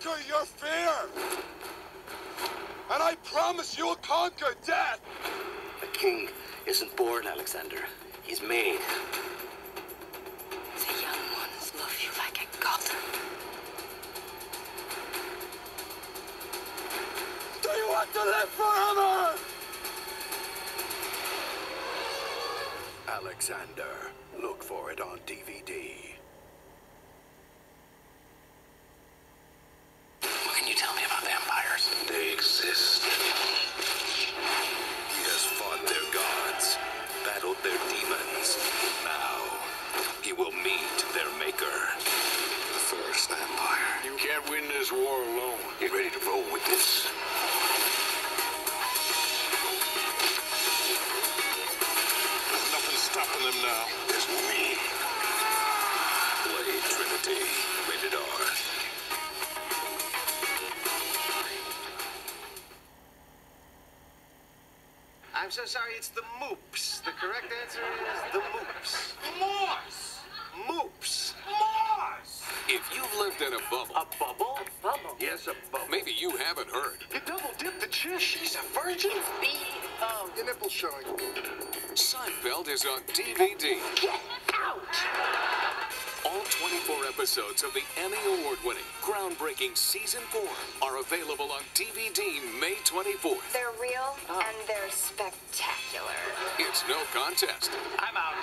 conquer your fear. And I promise you will conquer death. A king isn't born, Alexander. He's made. The young ones love you like a god. Do you want to live forever? Alexander. Look for it on DVD. This war alone. Get ready to roll with this. There's nothing stopping them now. There's me. Blade Trinity. Rated R. I'm so sorry, it's the moops. The correct answer is the moops. Moors! Moops. Moors! If you've lived in a bubble, A bubble? Bubble. Yes, a bubble. maybe you haven't heard. You double dipped the chick. She's a virgin. It's B-O. Um, Your nipple's showing. Seinfeld is on DVD. Get out! All 24 episodes of the Emmy Award winning, groundbreaking season 4 are available on DVD May 24th. They're real ah. and they're spectacular. It's no contest. I'm out.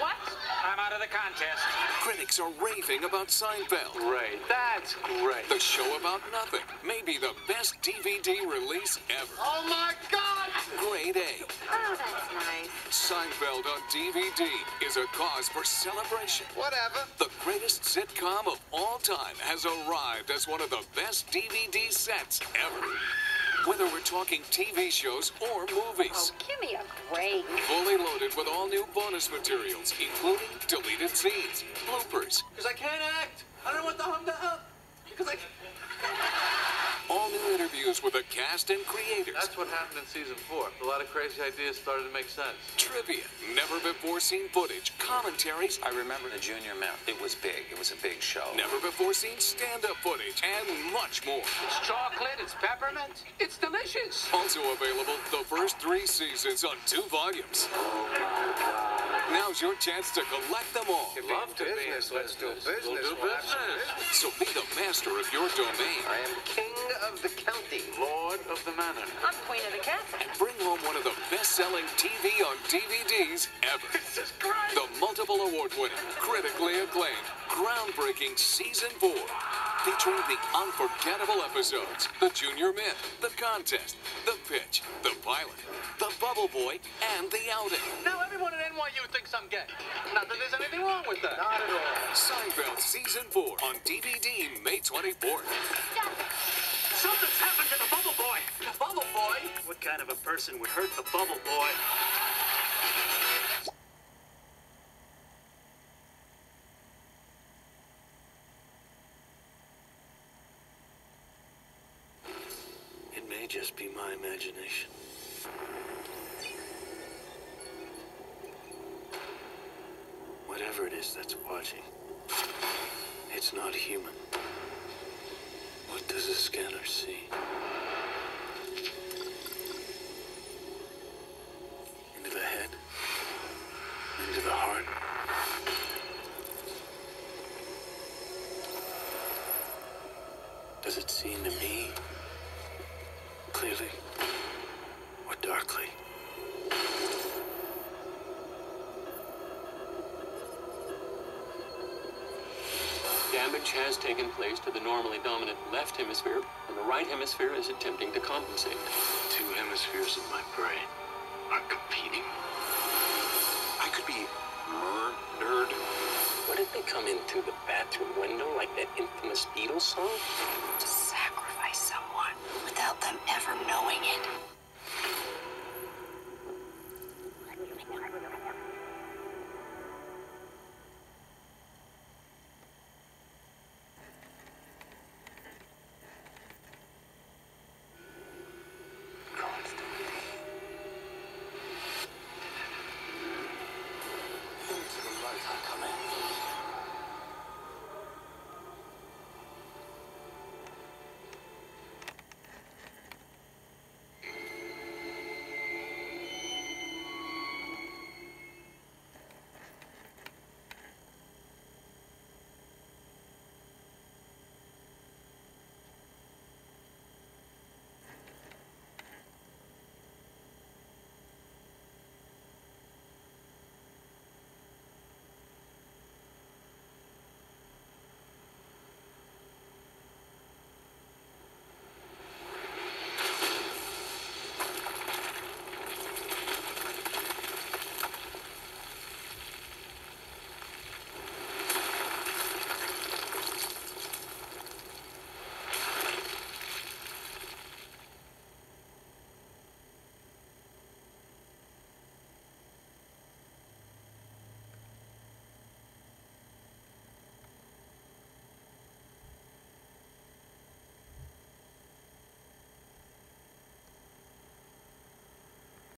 What? I'm out of the contest. Critics are raving about Seinfeld. Great. That's great. The show about nothing may be the best DVD release ever. Oh my God! Grade A. Oh, that's nice. Seinfeld on DVD is a cause for celebration. Whatever. The greatest sitcom of all time has arrived as one of the best DVD sets ever. Whether we're talking TV shows or movies. Oh, give me a break. Fully loaded with all new bonus materials, including deleted scenes, bloopers, Because I can't act. I don't know what the hum to hum. Because I. all new interviews with the cast and creators, That's what happened in season four. A lot of crazy ideas started to make sense. trivia, never before seen footage, commentaries, I remember the junior mint. It was big. It was a big show. never before seen stand up footage, and much more. It's chocolate, it's peppermint, it's delicious. Also available the first three seasons on two volumes. Now's your chance to collect them all. Love to business. Let's do business. We'll do We'll have some business. So be the master of your domain I am king of the county. Lord of the Manor. I'm queen of the castle. and bring home one of the best-selling TV on DVDs ever. This is great. The multiple award-winning, critically acclaimed, groundbreaking season four, featuring the unforgettable episodes: the Junior Mint, the contest, the pitch, the pilot, the Bubble Boy, and the outing. Now everyone at NYU wrong with that. Not at all. Seinfeld season four on DVD May 24th. Something's happened to the Bubble Boy. The Bubble Boy? What kind of a person would hurt the Bubble Boy? It may just be my imagination. Whatever it is that's watching, it's not human. What does the scanner see? Into the head? Into the heart? Does it see into me? Clearly. Or darkly? Damage has taken place to the normally dominant left hemisphere, and the right hemisphere is attempting to compensate. Two hemispheres of my brain are competing. I could be murdered. What did they come in through the bathroom window like that infamous Beatles song?